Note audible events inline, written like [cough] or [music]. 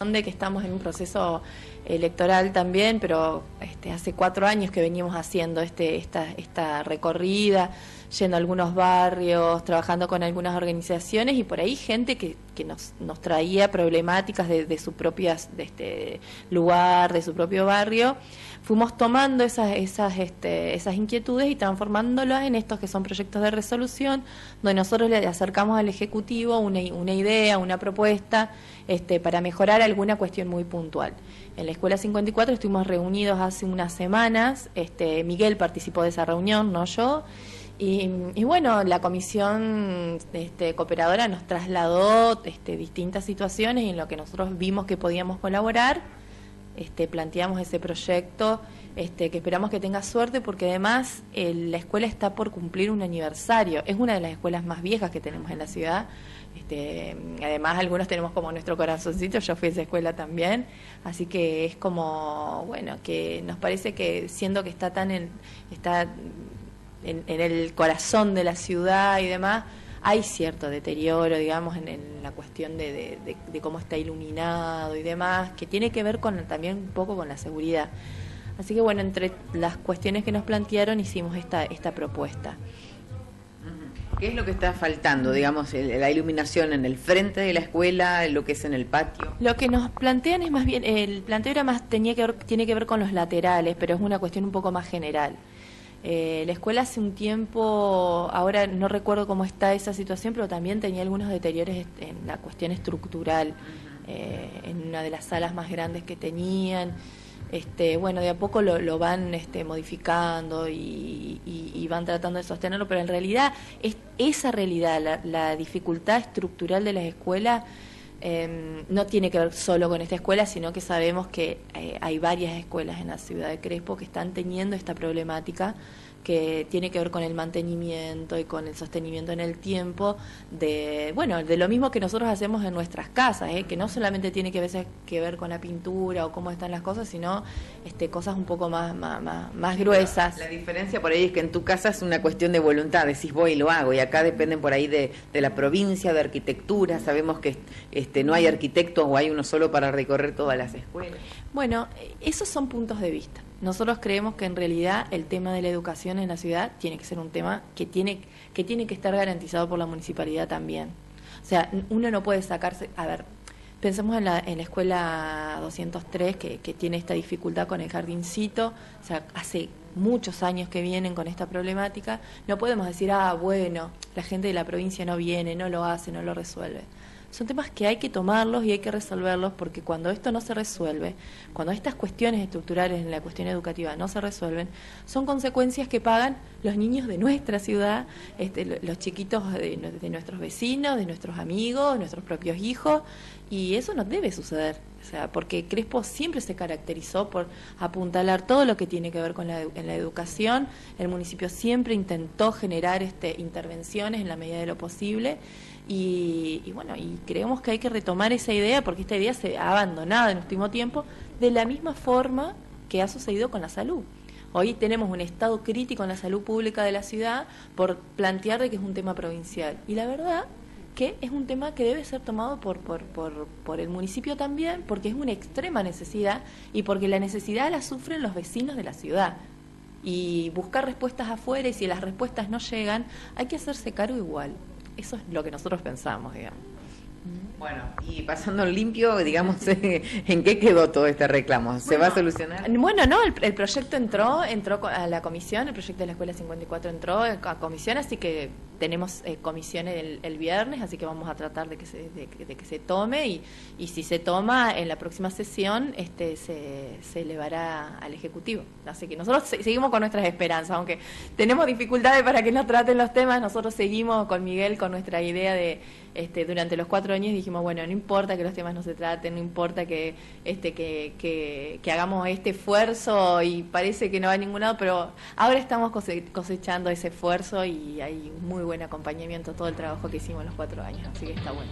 de que estamos en un proceso electoral también, pero este, hace cuatro años que venimos haciendo este, esta, esta recorrida, yendo a algunos barrios, trabajando con algunas organizaciones y por ahí gente que, que nos, nos traía problemáticas de, de su propio de este lugar, de su propio barrio. Fuimos tomando esas, esas, este, esas inquietudes y transformándolas en estos que son proyectos de resolución, donde nosotros le acercamos al Ejecutivo una, una idea, una propuesta este, para mejorar alguna cuestión muy puntual. En la Escuela 54 estuvimos reunidos hace unas semanas, este, Miguel participó de esa reunión, no yo, y, y bueno, la comisión este, cooperadora nos trasladó este, distintas situaciones y en lo que nosotros vimos que podíamos colaborar, este, planteamos ese proyecto este, que esperamos que tenga suerte porque además el, la escuela está por cumplir un aniversario. Es una de las escuelas más viejas que tenemos en la ciudad. Este, además algunos tenemos como nuestro corazoncito, yo fui a esa escuela también, así que es como, bueno, que nos parece que siendo que está tan en, está en, en el corazón de la ciudad y demás, hay cierto deterioro, digamos, en, en la cuestión de, de, de, de, cómo está iluminado y demás, que tiene que ver con también un poco con la seguridad. Así que bueno, entre las cuestiones que nos plantearon hicimos esta, esta propuesta. ¿Qué es lo que está faltando, digamos, la iluminación en el frente de la escuela, lo que es en el patio? Lo que nos plantean es más bien, el planteo era más, tenía que ver, tiene que ver con los laterales, pero es una cuestión un poco más general. Eh, la escuela hace un tiempo, ahora no recuerdo cómo está esa situación, pero también tenía algunos deterioros en la cuestión estructural, eh, en una de las salas más grandes que tenían. Este, bueno, de a poco lo, lo van este, modificando y, y, y, van tratando de sostenerlo, pero en realidad es esa realidad, la, la dificultad estructural de las escuelas, eh, no tiene que ver solo con esta escuela, sino que sabemos que eh, hay varias escuelas en la ciudad de Crespo que están teniendo esta problemática que tiene que ver con el mantenimiento y con el sostenimiento en el tiempo de, bueno, de lo mismo que nosotros hacemos en nuestras casas, ¿eh? que no solamente tiene que, veces que ver con la pintura o cómo están las cosas, sino este, cosas un poco más, más, más, más gruesas. La, la, diferencia por ahí es que en tu casa es una cuestión de voluntad, decís voy y lo hago, y acá dependen por ahí de, de la provincia, de arquitectura, sabemos que este, no hay arquitectos o hay uno solo para recorrer todas las escuelas. Bueno, esos son puntos de vista. Nosotros creemos que en realidad el tema de la educación en la ciudad tiene que ser un tema que tiene que, tiene que estar garantizado por la municipalidad también. O sea, uno no puede sacarse... A ver, pensemos en la, en la escuela 203 que, que tiene esta dificultad con el jardincito. O sea, hace muchos años que vienen con esta problemática. No podemos decir, ah, bueno, la gente de la provincia no viene, no lo hace, no lo resuelve son temas que hay que tomarlos y hay que resolverlos porque cuando esto no se resuelve, cuando estas cuestiones estructurales en la cuestión educativa no se resuelven, son consecuencias que pagan los niños de nuestra ciudad, este, los chiquitos de, nuestros vecinos, de nuestros amigos, nuestros propios hijos, y eso no debe suceder. O sea, porque Crespo siempre se caracterizó por apuntalar todo lo que tiene que ver con la, en la educación. El municipio siempre intentó generar este, intervenciones en la medida de lo posible. Y, y, bueno, y creemos que hay que retomar esa idea porque esta idea se ha abandonado en el último tiempo de la misma forma que ha sucedido con la salud. Hoy tenemos un estado crítico en la salud pública de la ciudad por plantear de que es un tema provincial. Y la verdad que es un tema que debe ser tomado por, por, por, por, el municipio también, porque es una extrema necesidad y porque la necesidad la sufren los vecinos de la ciudad. Y buscar respuestas afuera y si las respuestas no llegan, hay que hacerse cargo igual. Eso es lo que nosotros pensamos, digamos. Bueno, y pasando limpio, digamos, [laughs] ¿en qué quedó todo este reclamo? ¿Se bueno, va a solucionar? Bueno, no, el, el, proyecto entró, entró a la comisión, el proyecto de la Escuela 54 entró a comisión, así que tenemos eh, comisiones el, viernes, así que vamos a tratar de que se, de, de que se tome y, y, si se toma en la próxima sesión este se, se elevará al Ejecutivo. Así que nosotros seguimos con nuestras esperanzas, aunque tenemos dificultades para que nos traten los temas, nosotros seguimos con Miguel con nuestra idea de este, durante los cuatro años dijimos, bueno, no importa que los temas no se traten, no importa que, este, que, que, que hagamos este esfuerzo y parece que no va a ningún lado, pero ahora estamos cosechando ese esfuerzo y hay muy buen acompañamiento todo el trabajo que hicimos los cuatro años, así que está bueno.